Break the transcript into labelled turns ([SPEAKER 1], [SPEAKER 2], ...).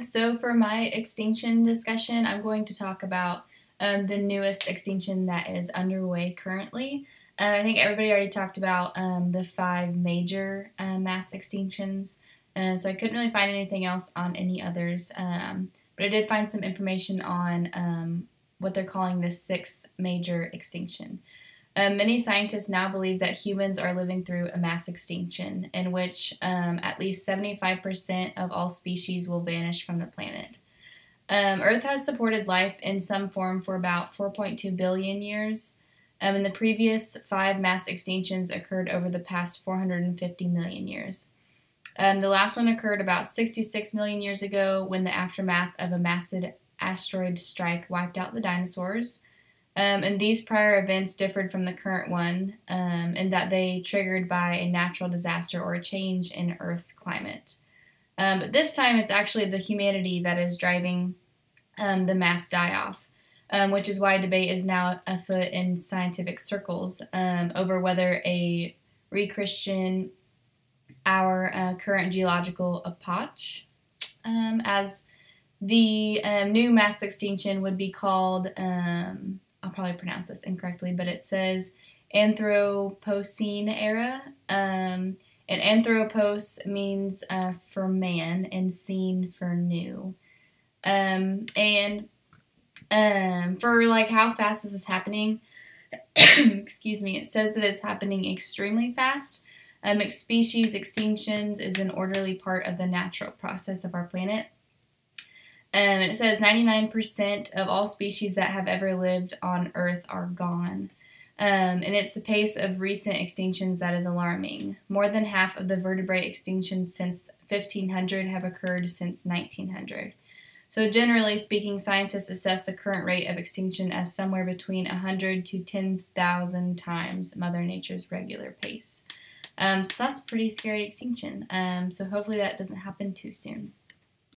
[SPEAKER 1] So, for my extinction discussion, I'm going to talk about um, the newest extinction that is underway currently. Uh, I think everybody already talked about um, the five major uh, mass extinctions, uh, so I couldn't really find anything else on any others. Um, but I did find some information on what they're calling the sixth major extinction. Um, many scientists now believe that humans are living through a mass extinction in which um, at least 75% of all species will vanish from the planet. Um, Earth has supported life in some form for about 4.2 billion years, um, and the previous five mass extinctions occurred over the past 450 million years. Um, the last one occurred about 66 million years ago when the aftermath of a massive asteroid strike wiped out the dinosaurs. Um, and these prior events differed from the current one um, in that they triggered by a natural disaster or a change in Earth's climate. Um, but this time it's actually the humanity that is driving um, the mass die off, um, which is why debate is now afoot in scientific circles um, over whether a re-Christian our uh, current geological epoch, as the new mass extinction would be called. Um, I'll probably pronounce this incorrectly, but it says Anthropocene era. Um, and anthropos means uh, for man, and cene for new. Um, and um, for like how fast this is happening, excuse me, it says that it's happening extremely fast. Um, species extinctions is an orderly part of the natural process of our planet. Um, and it says 99% of all species that have ever lived on Earth are gone. Um, and it's the pace of recent extinctions that is alarming. More than half of the vertebrate extinctions since 1500 have occurred since 1900. So, generally speaking, scientists assess the current rate of extinction as somewhere between 100 to 10,000 times Mother Nature's regular pace. Um, so, that's pretty scary extinction. Um, so, hopefully, that doesn't happen too soon.